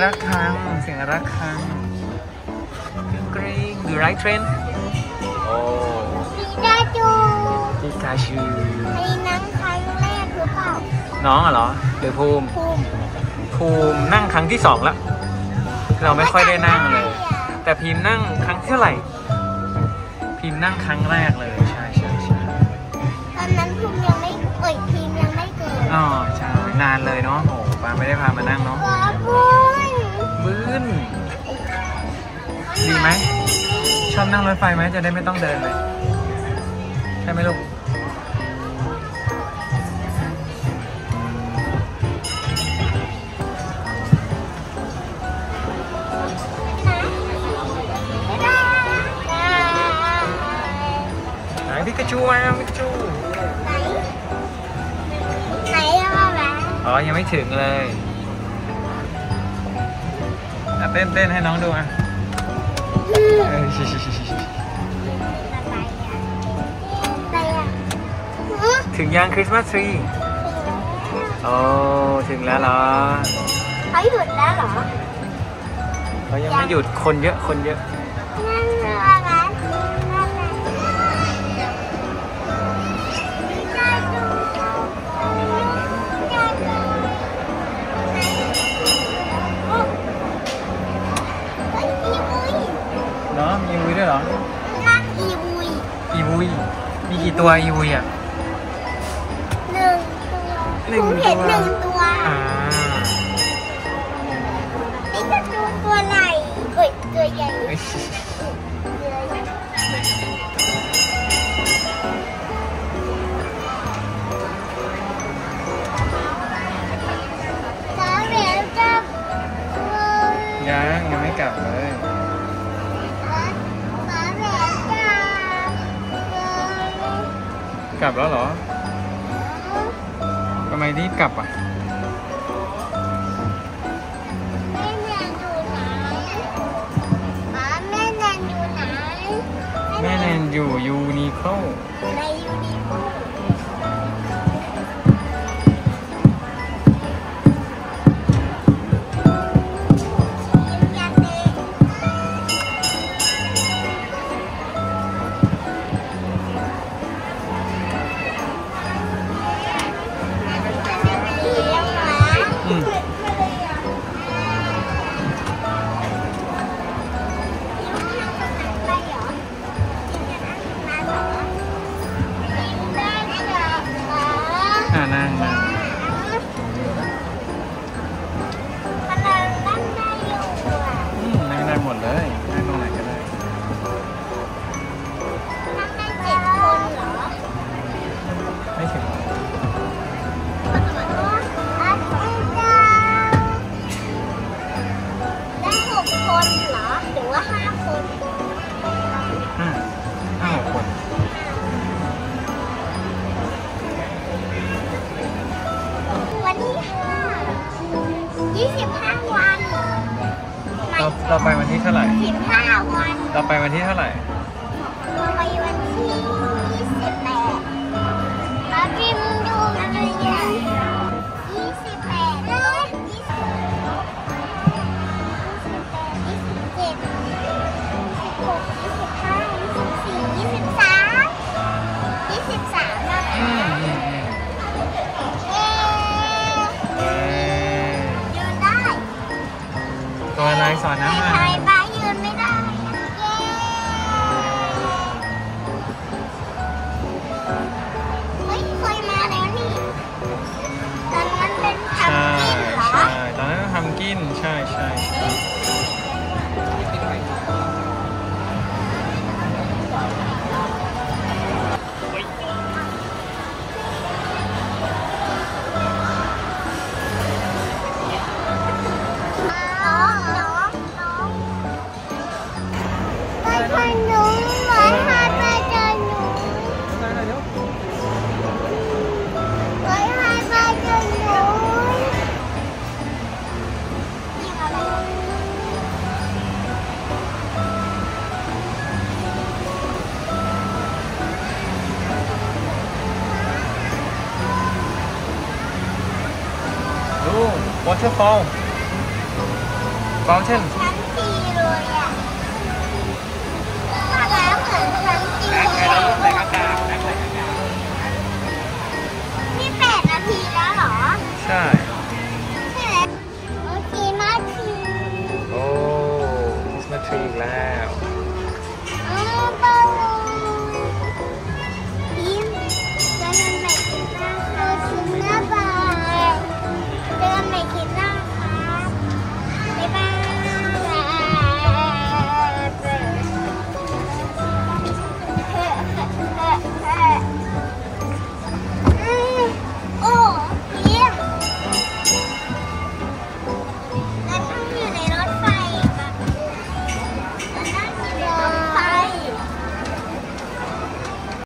ระฆังเสียงระฆังกริ๊งดูไรเทรนโอ้ปีกาจูปิกาชูอันนี้นั่งครั้งแรกหรือเปล่า น้องอะเหรอหรือภูมิ ภูมิ ภูมินั่งครั้งที่สองแล้ว เราไม่ค่อยได้นั่งเลย แต่พิมพ์นั่งครั้งที่เท่าไหร่ พิมพ์นั่งครั้งแรกเลยใช่ใช่ใช่ตอนนั้นภูมิยังไม่เอ่ยทีมยังไม่เกิดอ๋อใช่นานเลยเนาะโอ้ปาไม่ได้พามานั่งเนาะ ดีไหม ชอบนั่งรถไฟไหมจะได้ไม่ต้องเดินเลย ใช่ไหมลูกไม่ได้ไหนพิกาจูมาพิกาจูไหนไหนอะมาแม่อ๋อ ยังไม่ถึงเลยอะเต้นเต้นให้น้องดูอะ ถึงยังคริสต์มาสทรีโอ้ถึงแล้วเหรอเขาหยุดแล้วเหรอเขายังไม่หยุดคนเยอะคนเยอะ มีอีวุยด้วยเหรอ นั่งอีวุ้ยอีวุยมีกี่ตัวอีวุยอะหนึ่งตัวหนึ่งผมเห็นตัวหนึ่งตัวอ่านี่ก็ตัวตัวไหนเอ้ยตัวใหญ่เอ้ยตัวใหญ่สาวเหลวจับเลยยังยังไม่กลับเลย กลับแล้วเหรอทำไมรีบกลับอะแม่แนนอยู่ไหนแม่แนนอยู่ไหนแม่แนนอยู่ยูนิโคลในยูนิโคยั อ่านั่งนั่งกำลังนั่งได้อยู่อะอืมนั่งได้หมดเลยนั่งตรงไหนก็ได้ได้เจ็ดคนเหรอไม่ถึงอาจารย์ได้หกคนเหรอหรือว่าห้าคน 25 วันเราเราไปวันที่เท่าไหร่ 15 วัน เราไปวันที่เท่าไหร่ เราไปวันที่ ตัวอะไรสอนน้ำใคมารบ้ายืนไม่ได้ con nhúng với hai ba chân nhúng với hai ba chân nhúng waterfall fountain ¡Vamos! ¡Vamos! ¡Vamos! ¡Vamos!